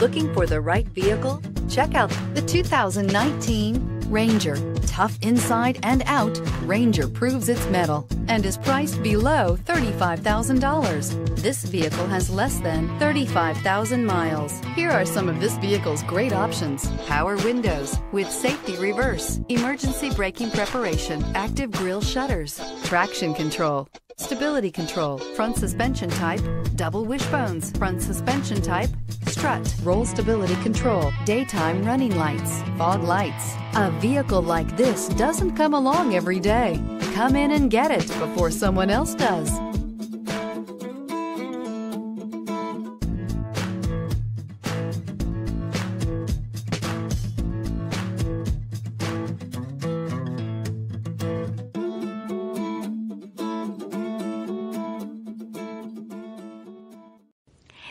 Looking for the right vehicle? Check out the 2019 Ranger. Tough inside and out, Ranger proves its metal and is priced below $35,000. This vehicle has less than 35,000 miles. Here are some of this vehicle's great options. Power windows with safety reverse, emergency braking preparation, active grille shutters, traction control, stability control, front suspension type, double wishbones, front suspension type, strut, roll stability control, daytime running lights, fog lights. A vehicle like this doesn't come along every day. Come in and get it before someone else does.